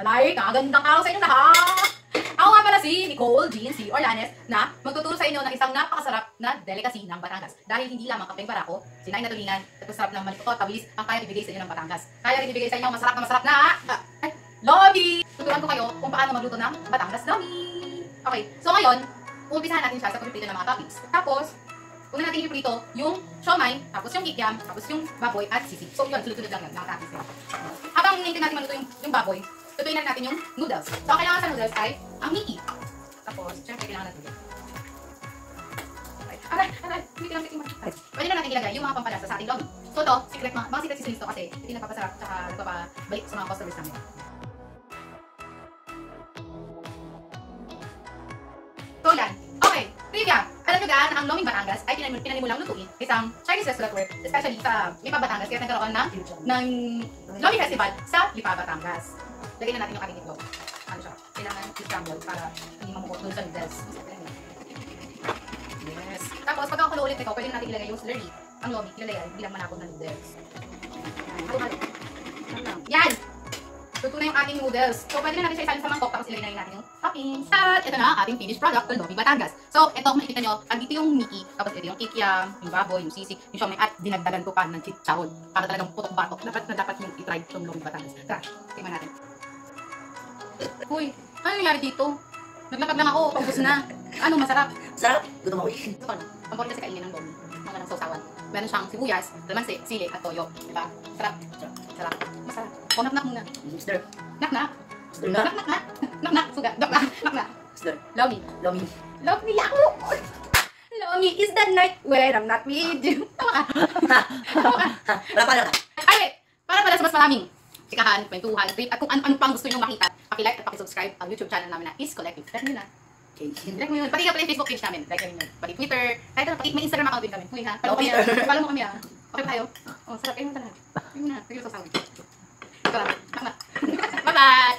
Alay, kagandang araw sa inyo lahat! Ako nga pala si Nicole Jean C. Orlanes na magtuturo sa inyo ng isang napakasarap na delicacy ng Batangas. Dahil hindi lamang kapeng barako, sinain na tulingan, at masarap ng malito at tawilis ang kaya ibigay sa inyo ng Batangas. Kaya rin ibigay sa inyo masarap na masarap na ah, ay, lobby! Tuturuan ko kayo kung paano magluto ng Batangas lobby. Okay, so ngayon, umpisahan natin siya sa pagpipito ng mga toppings. Tapos, una natin iprito yung siomay, tapos yung kikiam, tapos yung baboy at sisig. So yun, sunod-sunod lang yun, mga toppings. Habang hinihintay natin maluto yung, yung baboy, tutuin na natin yung noodles. So, ang kailangan sa noodles ay ang miki. Tapos, syempre, kailangan natin. Okay. Aray, aray, hindi lang titingnan. Pwede na natin ilagay yung mga pampalasa sa ating lobby. So, ito, secret, mga, mga secret seasonings to kasi hindi nagpapasarap tsaka nagpapabalik sa mga customers namin. So, yan. Okay. Trivia. Alam nyo gaan na ang Loming Batangas ay tinanim, tinanim mo lang lutuin isang Chinese restaurant where, especially sa Lipa Batangas, kaya nagkaroon ng, ng Lomi Festival sa Lipa Batangas. Lagyan na natin yung ating itlog. Ano siya? Kailangan i-scramble para hindi mamukot dun sa noodles. Yes. Tapos, pag ako ulit ito, pwede na natin ilagay yung slurry. Ang lomi, kilala yan, bilang manapot na noodles. Halo-halo. Yan! Luto na yung ating noodles. So, pwede na natin siya isalin sa mangkok, tapos ilagay na natin yung toppings. At ito na ang ating finished product, the Lomi Batangas. So, ito, makikita nyo, andito yung miki, tapos ito yung kikiam, yung baboy, yung sisig, yung siomay, at dinagdagan ko pa ng chicharon. Para talagang putok-batok. Dapat na dapat yung itry itong Lomi Batangas. Tara, tingnan natin. Uy, ano nangyari dito? Naglakad lang ako, paubos na. Ano, masarap. Sarap. Gutom ako eh. Ito pa, ang paborito kasi kainin ng lomi. Mga ng sausawan. Meron siyang sibuyas, lamansi, sili, at toyo. Diba? Sarap. Sarap. Masarap. O, nak-nak muna. Mister. Nak-nak. Mister na. Nak-nak. Nak-nak. Suga. Nak-nak. Nak-nak. Mister. Lomi. Lomi. Lomi ako. Lomi is the night when I'm not with you. Tawa ka. Wala pa lang. Ay, wait. Para pala sa mas maraming chikahan, kwentuhan, trip, at kung ano pang gusto nyo makita, Paki-like at paki-subscribe ang YouTube channel namin na Is Collective. Like nila. Okay. Like mo yun. Pati ka pala yung Facebook page namin. Like nyo yun. Pati Twitter. Kahit ano, pati may Instagram account din kami. Uy ha. Follow kami ah. Follow mo kami ah. Okay tayo. Oh, sarap. Ayun mo talaga. Ayun na. Ayun sa sound. Ito lang. Bye-bye.